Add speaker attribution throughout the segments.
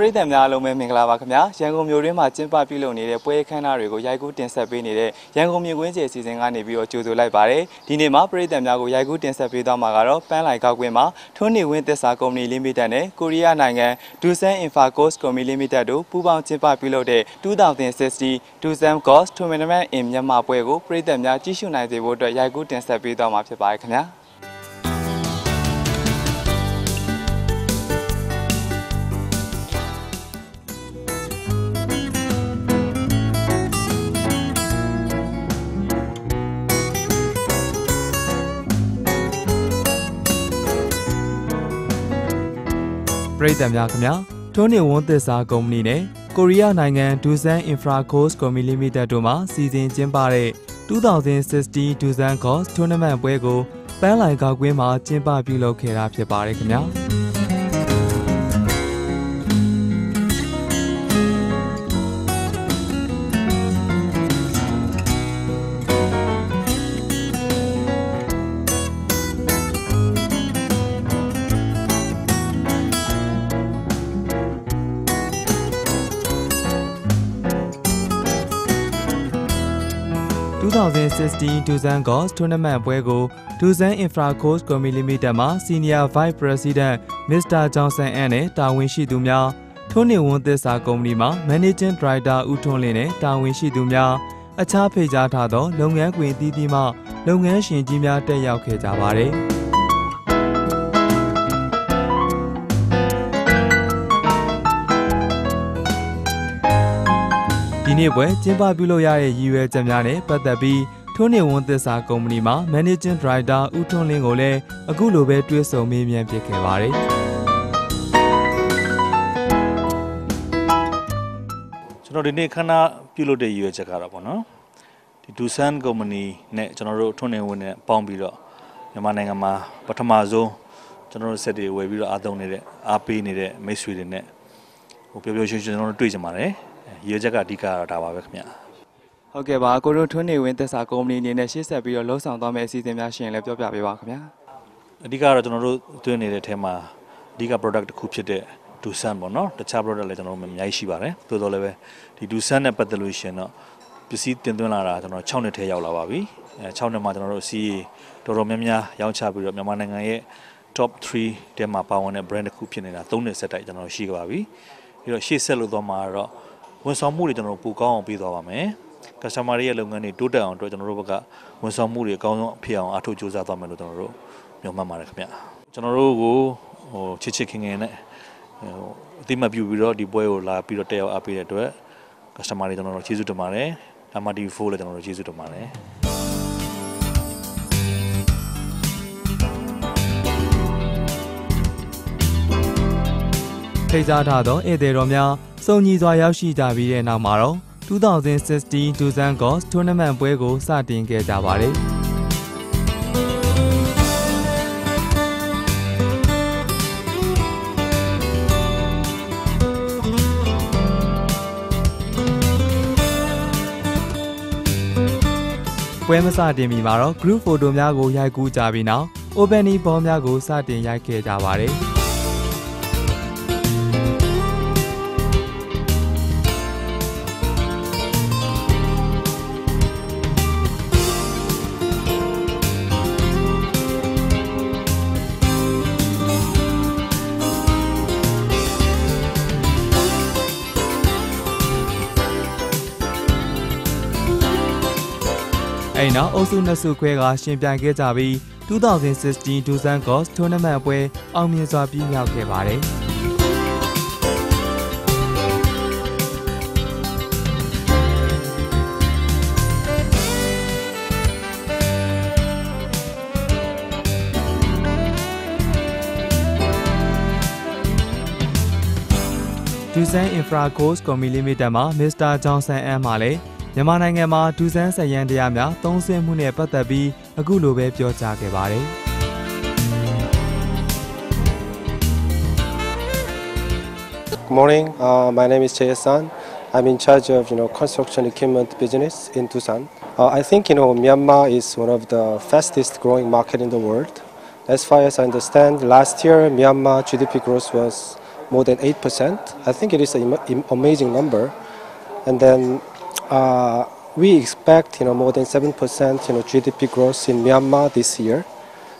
Speaker 1: ပရိသတ်များအားလုံးပဲမင်္ဂလာပါခင်ဗျာရန်ကုန်မြို့တွင်းမှာကျင်းပပြုလုပ်နေတဲ့ပွဲအခမ်းအနားတွေကိုရိုက်ကူးတင်ဆက်ပေးနေတဲ့ရန်ကုန်မြင်ကွင်းကျယ်အစီအစဉ်ကနေပြီးတော့ကြိုဆိုလိုက်ပါတယ်ဒီနေ့မှာပရိသတ်များကိုရိုက်ကူးတင်ဆက်ပေးသွားမှာကတော့ပန်းလိုက်ကောက်ကွင်းမှာထွန်းနေဝင်းသစ္စာကုမ္ပဏီလိမိတက်နဲ့ကိုရီးယားနိုင်ငံ Dusan Infocos Company Limited တို့ပူးပေါင်းကျင်းပပြုလုပ်တဲ့2060 Dusan Golf Tournament in မြန်မာပွဲကိုပရိသတ်များကြည့်ရှုနိုင်စေဖို့အတွက်ရိုက်ကူးတင်ဆက်ပေးသွားမှာဖြစ်ပါတယ်ခင်ဗျာ ရိသတ်များခင်ဗျာထွန်းနေဝန်းသစ္စာကုမ္ပဏီနဲ့ကိုရီးယားနိုင်ငံ Dusan Infracos Company Limited တို့မှစီစဉ်ကျင်းပတဲ့2060 Dusan Golf Tournament ပွဲကိုပန်းလိုက်ကောက်ကွင်းမှာကျင်းပပြုလုပ်ခဲ့တာဖြစ်ပါတယ်ခင်ဗျာ 2016 Dusan Golf Tournament ပွဲကို Dusan Infracos Company Limited မှ Senior Vice President Mr. Johnson N နဲ့တာဝန်ရှိသူများထွန်းနေဝန်းသစ္စာကုမ္ပဏီမှ Managing Director ဦးထွန်းလင်းနဲ့တာဝန်ရှိသူများအခြားဖိတ်ကြားထားသော လုပ်ငန်းခွင်အသီးသီးမှလုပ်ငန်းရှင်ကြီးများတက်ရောက်ခဲ့ကြပါတယ်။ ဒီနေ့ပွဲကျင်းပပြုလုပ်ရတဲ့ရည်ရွယ်ချက်များနဲ့ပတ်သက်ပြီးထွန်းနေဝန်းသစ္စာကုမ္ပဏီမှာ Managing Director ဦးထွန်းလင်းကိုလည်းအခုလိုပဲတွေ့ဆုံမေးမြန်းဖြစ်ခဲ့ပါတယ်
Speaker 2: ကျွန်တော်ဒီနေ့ခဏပြုလုပ်တဲ့ရည်ရွယ်ချက်ကတော့ပေါ့နော်ဒီဒူဆန်ကုမ္ပဏီနဲ့ကျွန်တော်တို့ထွန်းနေဝင်နဲ့ပေါင်းပြီးတော့မြန်မာနိုင်ငံမှာပထမဆုံးကျွန်တော်တို့စက်တွေဝယ်ပြီးတော့အားသုံးနေတဲ့အားပေးနေတဲ့မိတ်ဆွေတွေနဲ့ဟိုပျော်ပျော်ရွှင်ရွှင်ကျွန်တော်တို့တွေ့ကြပါတယ် ရည်ရွယ်ချက်ကအဓိကကတော့ဒါပါပဲခင်ဗျာ
Speaker 1: ဟုတ်ကဲ့ပါကိုတို့ထွန်းနေဝင်းသစ္စာကုမ္ပဏီအနေနဲ့ရှေ့ဆက်ပြီးတော့လှုပ်ဆောင်သွားမယ့်အစီအစဉ်များရှင်လည်းပြောပြပေးပါခင်ဗျာ
Speaker 2: အဓိကတော့ကျွန်တော်တို့သွင်းနေတဲ့ထဲမှာအဓိက product တစ်ခုဖြစ်တဲ့ Dusan ပေါ့နော်တခြား product လည်းကျွန်တော်တို့အများကြီးရှိပါတယ်သို့တော်လည်းပဲဒီ Dusan နဲ့ပတ်သက်လို့ရှရင်တော့ပစ္စည်းတင်သွင်းလာတာကျွန်တော်6နှစ်ထဲရောက်လာပါပြီအဲ6နှစ်မှာကျွန်တော်တို့ CA တော်တော်များများရောင်းချပြီးတော့မြန်မာနိုင်ငံရဲ့ top 3တဲမှာပါဝင်တဲ့ brand တစ်ခုဖြစ်နေတာ3နှစ်ဆက်တိုက်ကျွန်တော်တို့ရှိခဲ့ပါပြီပြီးတော့ရှေ့ဆက်လို့သွားမှာတော့ ဝန်ဆောင်မှုတွေကျွန်တော်တို့ပိုကောင်းအောင်ပေးသွားပါမယ် customer တွေရဲ့လုပ်ငန်းတွေတိုးတက်အောင်အတွက်ကျွန်တော်တို့ဘက်ကဝန်ဆောင်မှုတွေအကောင်းဆုံးဖြစ်အောင်အားထုတ်ကြိုးစားသွားမယ်လို့ကျွန်တော်တို့မျှော်မှန်းပါတယ်ခင်ဗျကျွန်တော်တို့ကိုဟိုချစ်ချစ်ခင်ခင်နဲ့ဟိုအတိမတ်ပြုပြီးတော့ဒီပွဲကိုလာပြီးတော့တက်ရောက်အားပေးတဲ့အတွက် customer တွေကျွန်တော်တို့ကျေးဇူးတင်ပါတယ် MRT4 လည်းကျွန်တော်တို့ကျေးဇူးတင်ပါတယ်
Speaker 1: ထိတ်ကြားထားသောဧည့်သည်တော်များစုံညီစွာရောက်ရှိကြပြီးတဲ့နောက်မှာတော့2016 Dusan Golf Tournament ပွဲကိုစတင်ခဲ့ကြပါတယ်။ပွဲမစတင်မီမှာတော့ group photo များကိုရိုက်ကူးကြပြီးနောက် opening ball များကိုစတင်ရိုက်ခဲ့ကြပါတယ်။ နောက်အုပ်စုနှစ်စုခွဲကရှင်ပြိုင်ခဲ့ကြပြီး2016 Dusan Golf Tournament ပွဲအောင်မြင်စွာပြီးမြောက်ခဲ့ပါတယ်။ Dusan Infracos Company Limited မှာ Mr. Johnson M မှာလည်း မြန်မာနိုင်ငံမှာဒူဆန်းဆက်ရန်တရားများသုံးဆမှုနဲ့ပတ်သက်ပြီးအခုလိုပဲပြောကြားခဲ့ပါတယ်
Speaker 3: Good morning. Uh, my name is Jay San. I'm in charge of you know construction equipment business in Busan. Uh, I think you know Myanmar is one of the fastest growing market in the world. As far as I understand, last year Myanmar GDP growth was more than 8%. I think it is an amazing number. And then uh, we expect you know more than 7% you know GDP growth in Myanmar this year.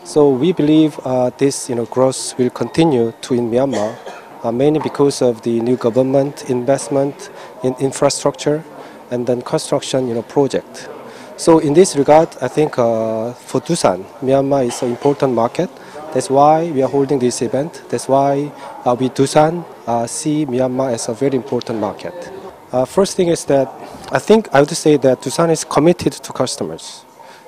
Speaker 3: So we believe uh, this you know growth will continue to in Myanmar, uh, mainly because of the new government investment in infrastructure and then construction you know project. So in this regard, I think uh, for Dusan, Myanmar is an important market. That's why we are holding this event. That's why uh, we Dusan uh, see Myanmar as a very important market. Uh, first thing is that I think I would say that Dusan is committed to customers.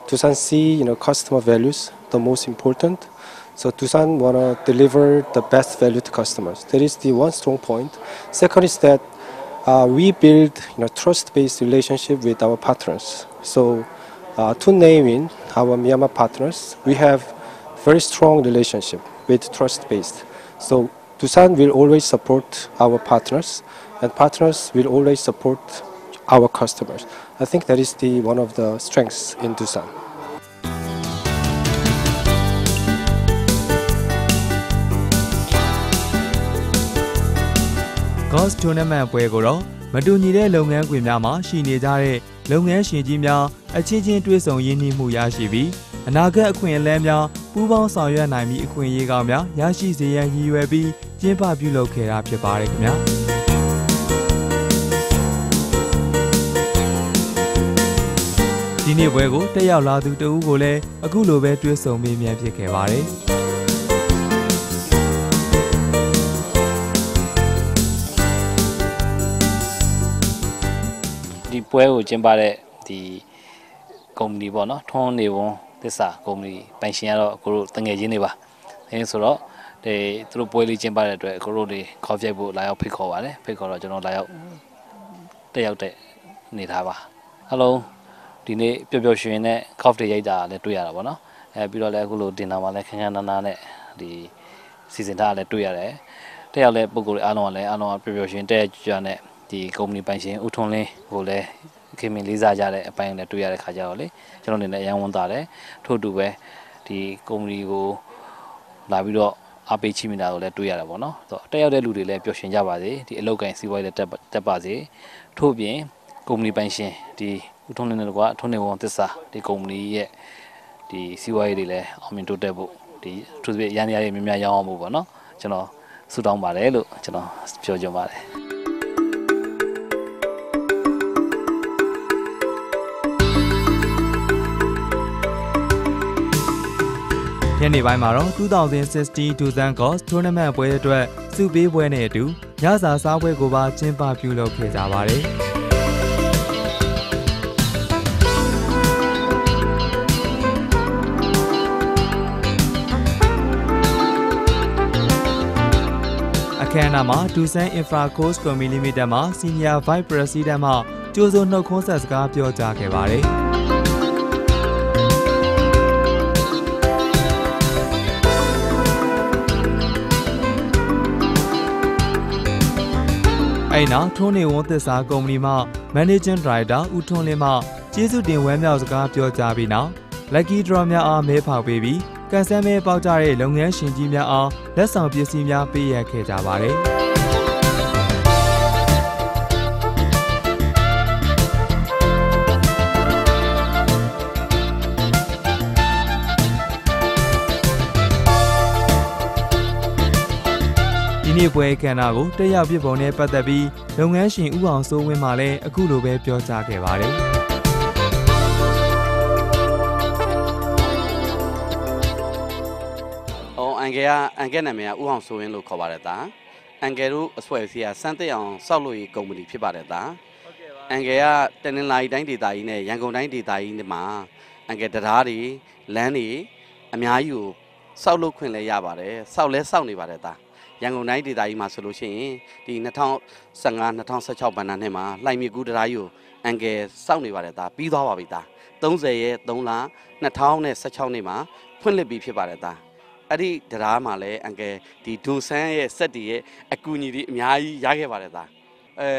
Speaker 3: Dusan see you know customer values the most important. So Dusan wanna deliver the best value to customers. That is the one strong point. Second is that uh, we build you know trust-based relationship with our partners. So uh, to name in our Myanmar partners, we have very strong relationship with trust-based. So Dusan will always support our partners, and partners will always support our customers. I think that is the one of the strengths in Dusan.
Speaker 1: Golf Tournament ပွဲကိုတော့မတူညီတဲ့လုပ်ငန်းခွင်များမှာရှိနေကြတဲ့လုပ်ငန်းရှင်ကြီးများအချင်းချင်းတွဲဆုံရင်းနှီးမှုရရှိပြီးအနာဂတ်အခွင့်အလမ်းများပူးပေါင်းဆောင်ရွက်နိုင်မည့်အခွင့်အရေးကောင်းများရရှိစေရန်ရည်ရွယ်ပြီးကျင်းပပြုလုပ်ခဲ့တာဖြစ်ပါတယ်ခင်ဗျာ ဒီနေ့ပွဲကိုတက်ရောက်လာသူတဦးကိုလည်းအခုလိုပဲတွဲဆုံမေးမြန်းဖြစ်ခဲ့ပါတယ်
Speaker 4: ဒီပွဲကိုကျင်းပတဲ့ဒီကုမ္ပဏီပေါ့နော်ထွန်းနေဝန်သစ္စာကုမ္ပဏီပိုင်ရှင်ကတော့ကိုတို့တငယ်ချင်းတွေပါအဲဆိုတော့ဒီသူတို့ပွဲလေးကျင်းပတဲ့အတွက်ကိုတို့တွေခေါ်ပြိုက်ဖို့လာရောက်ဖိတ်ခေါ်ပါတယ်ဖိတ်ခေါ်တော့ကျွန်တော်လာရောက်တက်ရောက်တဲ့နေသားပါဟယ်လို ဒီနေ့ပျော်ပျော်ရွှင်ရွှင်နဲ့ coffee တွေရိုက်တာလည်းတွေ့ရတာပေါ့နော်အဲပြီးတော့လည်းအခုလိုတင်တာမှလည်းခန်းခန်းနားနားနဲ့ဒီစီစဉ်ထားတာလည်းတွေ့ရတယ်တက်ရောက်တဲ့ပုံကိုယ်တွေအားလုံးကလည်းအားလုံးကပျော်ပျော်ရွှင်တက်ကြွနဲ့ဒီကုမ္ပဏီပိုင်ရှင်ဦးထွန်းလင်းကိုလည်းခင်မင်လေးစားကြတဲ့အပိုင်းနဲ့တွေ့ရတဲ့ခါကျတော့လေကျွန်တော်အနေနဲ့အယံဝန်တာတယ်ထို့အတူပဲဒီကုမ္ပဏီကိုလာပြီးတော့အားပေးချီးမြှင့်တာကိုလည်းတွေ့ရတာပေါ့နော်ဆိုတော့တက်ရောက်တဲ့လူတွေလည်းပျော်ရွှင်ကြပါစေဒီအလောက်ကန်စီးပွားရေးလည်းတက်ပါတက်ပါစေထို့အပြင်ကုမ္ပဏီပိုင်ရှင်ဒီ ဦးထွန်းလင်းတို့ကထွန်းနေဝန်သစ္စာဒီကုမ္ပဏီရဲ့ဒီစီးပွားရေးတွေလည်းအောင်မြင်တိုးတက်ဖို့ဒီအထူးသဖြင့်ရန်ရည်များများရောင်းအောင်ဖို့ပေါ့နော်ကျွန်တော်ဆုတောင်းပါတယ်လို့ကျွန်တော်ပြောကြပါတယ်
Speaker 1: ညနေပိုင်းမှာတော့2060 Dusan Golf Tournament ပွဲအတွက်စုပေးပွဲနဲ့အတူညစာစားပွဲကိုပါကျင်းပပြုလုပ်ခဲ့ကြပါတယ် အခမ်းအနားမှာ Dusan Infra Coast Company Limited မှ Senior Vice President မှကြိုးစိုးနှုတ်ခွန်းဆက်စကားပြောကြားခဲ့ပါတယ်။အဲ့နောက်ထွန်းနေဝန်းသစ္စာကုမ္ပဏီမှ Managing Director ဦးထွန်းလင်းမှကျေးဇူးတင်ဝမ်းမြောက်စကားပြောကြားပြီးနောက် Lucky Draw များအားမဲဖောက်ပေးပြီး ကန်ဆယ်မဲပေါက်ကြတဲ့လုပ်ငန်းရှင်ကြီးများအားလက်ဆောင်ပစ္စည်းများပေးရန်ခဲ့ကြပါတယ်ဒီနေ့ပွဲအခမ်းအနားကိုတက်ရောက်ပြပုံနဲ့ပတ်သက်ပြီးလုပ်ငန်းရှင်ဦးအောင်စိုးဝင်းမှလည်းအခုလိုပဲပြောကြားခဲ့ပါတယ်။
Speaker 5: န်ကယ်ကအန်ကယ်နာမည်ကဦးအောင်စိုးဝင်းလို့ခေါ်ပါတယ်သား။အန်ကယ်တို့အဆွဲစီကစမ်းတက်အောင်စောက်လို့ရကုမ္ပဏီဖြစ်ပါတယ်သား။ဟုတ်ကဲ့ပါ။အန်ကယ်ကတနင်္လာရီတိုင်းဒေသကြီးနဲ့ရန်ကုန်တိုင်းဒေသကြီးမှာအန်ကယ်တရားတွေလမ်းတွေအများကြီးကိုစောက်လို့ခွင့်လဲရပါတယ်။စောက်လဲစောက်နေပါတယ်သား။ရန်ကုန်တိုင်းဒေသကြီးမှာဆိုလို့ရှိရင်ဒီ2015 2016ဘဏ္ဍာနှစ်မှာလှိုင်မြကူတရားကြီးကိုအန်ကယ်စောက်နေပါတယ်သားပြီးသွားပါပြီသား30ရဲ့3လ2016နှစ်မှာဖွင့်လှစ်ပြီးဖြစ်ပါတယ်သား အဲ့ဒီတရားမှာလည်းအန်ကယ်ဒီဒွန်ဆန်းရဲ့စက်တီရဲ့အကူအညီတွေအများကြီးရခဲ့ပါတယ်သားအဲ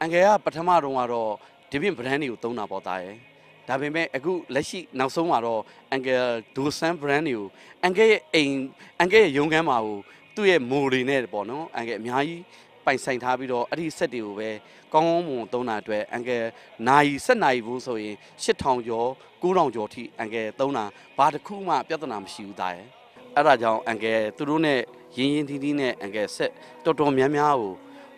Speaker 5: အန်ကယ်ကပထမတော့ကတော့ဒီပြင် brand တွေကိုသုံးတာပေါ့သားရဲ့ဒါပေမဲ့အခုလက်ရှိနောက်ဆုံးမှာတော့အန်ကယ်ဒွန်ဆန်း brand တွေကိုအန်ကယ်ရဲ့အိမ်အန်ကယ်ရဲ့ရုံးခန်းမှာကိုသူသူ့ရဲ့မိုတွေနဲ့ပေါ့နော်အန်ကယ်အများကြီးပိုင်ဆိုင်ထားပြီးတော့အဲ့ဒီဆက်တွေကိုပဲကောင်းကောင်းမွန်သုံးတာအတွက်အန်ကယ်နိုင်ဆက်နိုင်ဘူးဆိုရင်8000ကျော်9000ကျော်ထိအန်ကယ်သုံးတာဘာတစ်ခုမှပြဿနာမရှိဘူးသားရဲ့ အဲ့ဒါကြောင့်အန်ကယ်သူတို့နဲ့ရင်းရင်းသီးသီးနဲ့အန်ကယ်ဆက်တော်တော်များများကို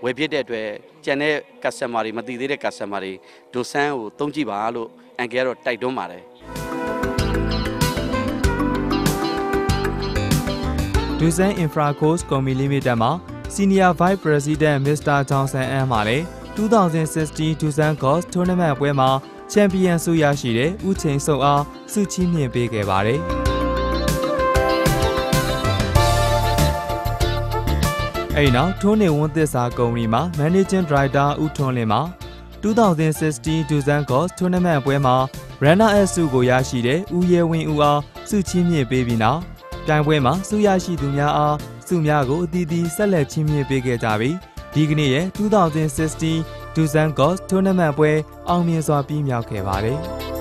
Speaker 5: ဝယ်ဖြစ်တဲ့အတွက်ကျန်တဲ့ customer တွေမသိသေးတဲ့ customer တွေဒိုဆန်းကိုသုံးကြည့်ပါလို့အန်ကယ်ကတော့တိုက်တွန်းပါတယ်
Speaker 1: Dusan Infracoast Company Limited မှာ Senior Vice President Mr. Johnson M မှာလည်း2060 Dusan Golf Tournament ပွဲမှာချန်ပီယံဆုရရှိတဲ့ဦးချိန်စုံအားဆုချီးမြှင့်ပေးခဲ့ပါတယ်။ အဲဒီနောက်ထုံးနေဝန်းသစ္စာကုမ္ပဏီမှာ Managing Director ဦးထွန်းလင်းမှာ2060 Dusan Golf Tournament ပွဲမှာ Runner Up ဆုကိုရရှိတဲ့ဦးရဲဝင်းဦးအားဆုချီးမြှင့်ပေးပြီးနောက်ပြိုင်ပွဲမှာဆုရရှိသူများအားဆုများကိုအသီးသီးဆက်လက်ချီးမြှင့်ပေးခဲ့ကြပြီးဒီကနေ့ရဲ့2060 Dusan Golf Tournament ပွဲအောင်မြင်စွာပြီးမြောက်ခဲ့ပါတယ်။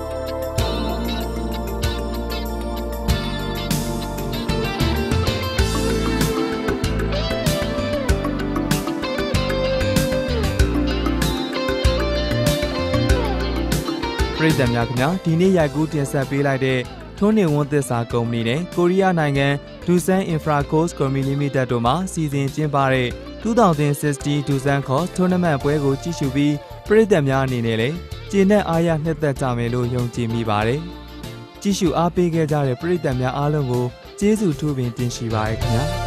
Speaker 1: ရိသတ်များခင်ဗျာဒီနေ့ရိုက်ကူးတင်ဆက်ပေးလိုက်တဲ့ထွန်းနေဝန်းသစ္စာကုမ္ပဏီနဲ့ကိုရီးယားနိုင်ငံ Dusan Infracoast Company Limited တို့မှစီစဉ်ကျင်းပတဲ့2060 Dusan Course Tournament ပွဲကိုကြည့်ရှုပြီးပရိသတ်များအနေနဲ့လည်းကျေနပ်အားရနှစ်သက်ကြမယ်လို့ယုံကြည်မိပါတယ်ကြည့်ရှုအားပေးခဲ့ကြတဲ့ပရိသတ်များအားလုံးကိုကျေးဇူးထူးပင်တင်ရှိပါရခင်ဗျာ